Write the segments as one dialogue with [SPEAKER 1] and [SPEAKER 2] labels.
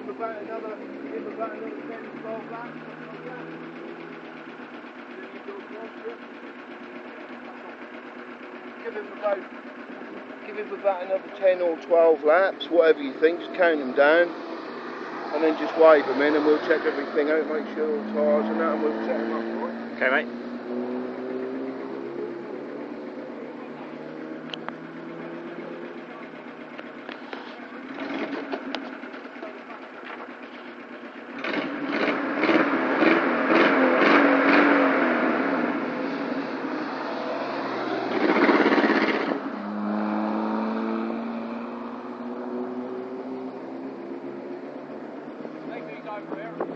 [SPEAKER 1] about another, give about another 10, 12 laps, something like that. Then you go. Give him about, give him about another 10 or 12 laps, whatever you think, just count them down. And then just wave them in and we'll check everything out, make sure all the tyres and that, and we'll set them up, alright?
[SPEAKER 2] Okay, mate. River.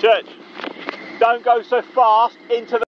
[SPEAKER 2] Church, don't go so fast into the